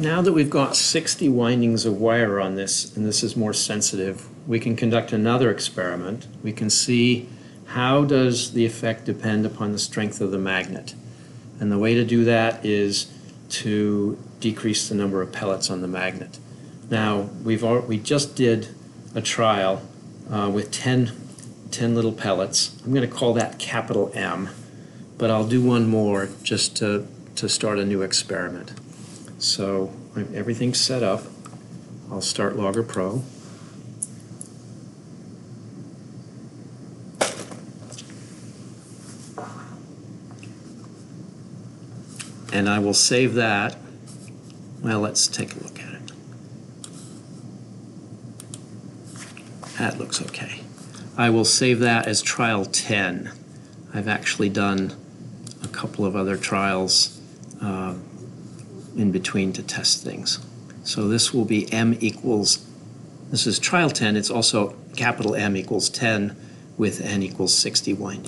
Now that we've got 60 windings of wire on this, and this is more sensitive, we can conduct another experiment. We can see how does the effect depend upon the strength of the magnet. And the way to do that is to decrease the number of pellets on the magnet. Now, we've al- we just did a trial uh, with 10, 10 little pellets. I'm going to call that capital M, but I'll do one more just to, to start a new experiment. So everything's set up. I'll start Logger Pro. And I will save that. Well, let's take a look at it. That looks okay. I will save that as trial 10. I've actually done a couple of other trials in between to test things. So this will be m equals, this is trial 10, it's also capital M equals 10 with n equals 60 windings.